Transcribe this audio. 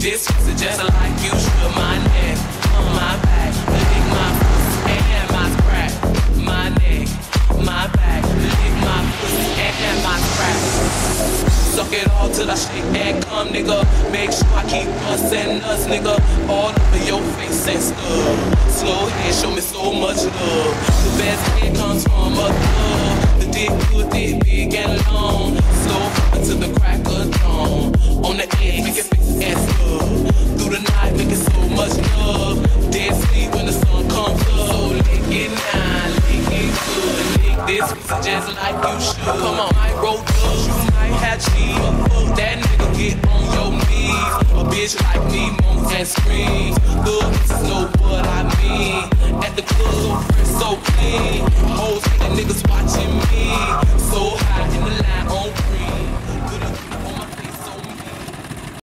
This is just like you should. My neck on my back, lick my pussy and my crack. My neck, my back, lick my pussy and my crack. Suck it all till I shake and come, nigga. Make sure I keep us and us, nigga. All over your face and stuff. Slow head, show me so much love. this just like you should. Come on, I roll drugs, you might have cheese. That nigga get on your knees. A bitch like me moans and screams.